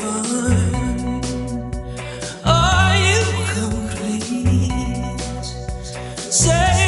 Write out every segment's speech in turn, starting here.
fun. Are you complete? Say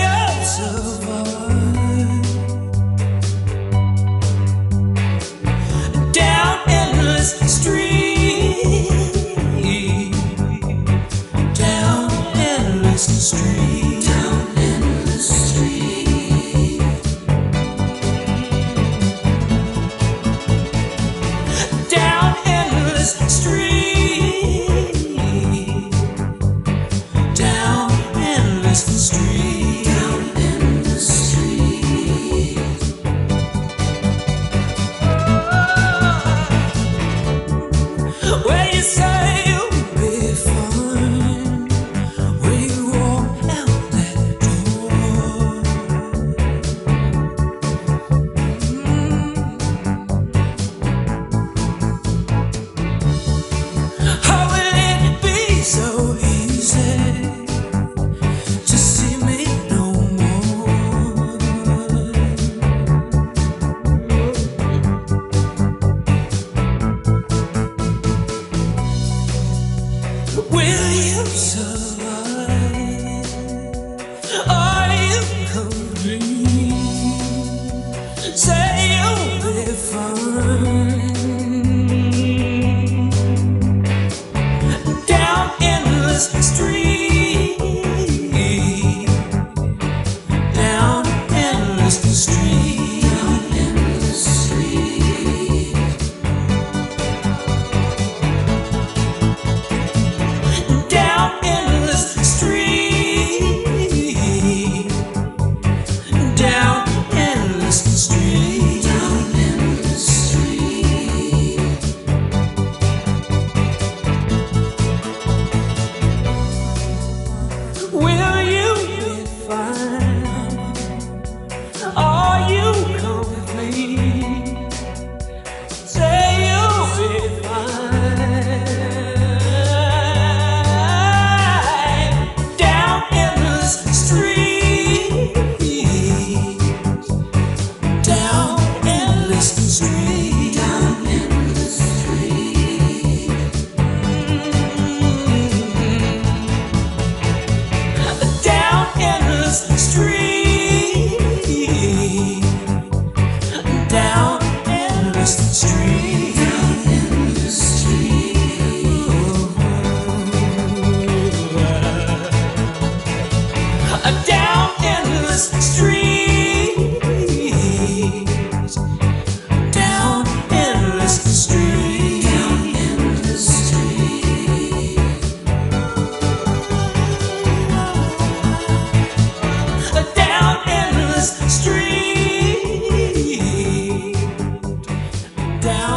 endless street. Down.